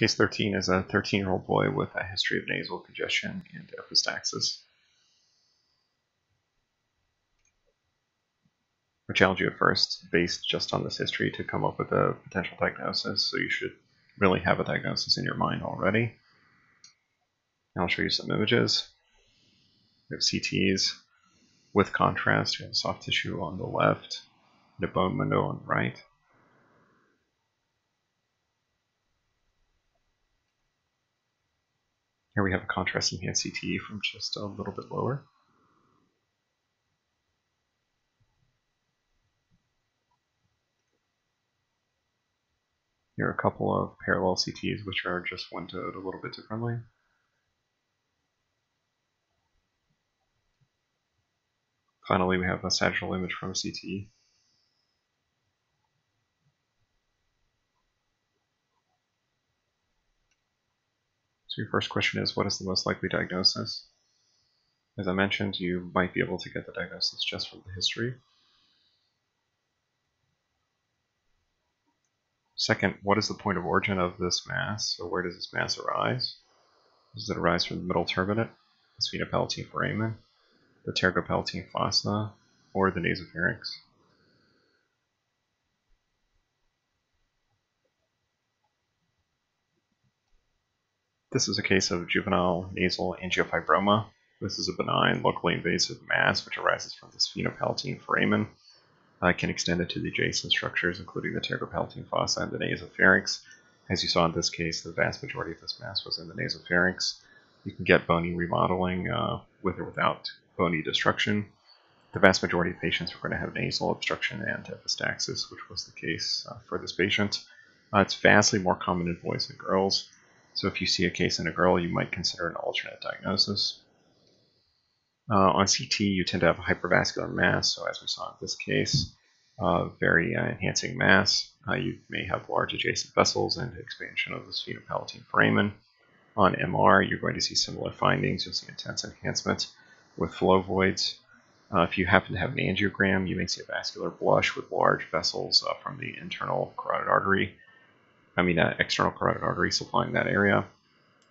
Case 13 is a 13 year old boy with a history of nasal congestion and epistaxis. I challenge you at first, based just on this history, to come up with a potential diagnosis. So you should really have a diagnosis in your mind already. I'll show you some images. We have CTs with contrast. We have soft tissue on the left, and a bone window on the right. Here we have a contrast enhanced CT from just a little bit lower. Here are a couple of parallel CTs which are just windowed a little bit differently. Finally, we have a sagittal image from a CT. Your first question is, what is the most likely diagnosis? As I mentioned, you might be able to get the diagnosis just from the history. Second, what is the point of origin of this mass? So where does this mass arise? Does it arise from the middle turbinate, the sphenopalatine foramen, the pterygopalatine fossa, or the nasopharynx? This is a case of juvenile nasal angiofibroma. This is a benign, locally invasive mass which arises from the sphenopalatine foramen uh, can extend it to the adjacent structures, including the pterygopalatine fossa and the nasopharynx. As you saw in this case, the vast majority of this mass was in the nasopharynx. You can get bony remodeling uh, with or without bony destruction. The vast majority of patients were going to have nasal obstruction and epistaxis, which was the case uh, for this patient. Uh, it's vastly more common in boys than girls. So if you see a case in a girl, you might consider an alternate diagnosis. Uh, on CT, you tend to have a hypervascular mass, so as we saw in this case, uh, very uh, enhancing mass. Uh, you may have large adjacent vessels and expansion of the sphenopalatine foramen. On MR, you're going to see similar findings. You'll see intense enhancement with flow voids. Uh, if you happen to have an angiogram, you may see a vascular blush with large vessels uh, from the internal carotid artery, I mean, external carotid artery supplying that area.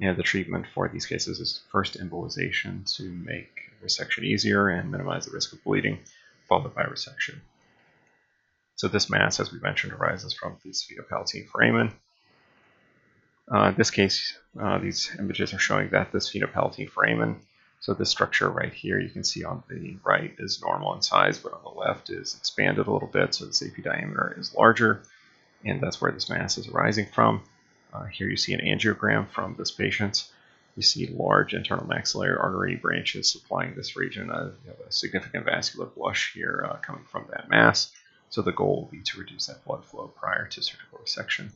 And the treatment for these cases is first embolization to make resection easier and minimize the risk of bleeding, followed by resection. So this mass, as we mentioned, arises from the sphenopalatine foramen. Uh, in this case, uh, these images are showing that this sphenopalatine foramen, so this structure right here, you can see on the right is normal in size, but on the left is expanded a little bit, so the AP diameter is larger, and that's where this mass is arising from. Uh, here you see an angiogram from this patient. You see large internal maxillary artery branches supplying this region. Uh, you have a significant vascular blush here uh, coming from that mass. So the goal will be to reduce that blood flow prior to surgical resection.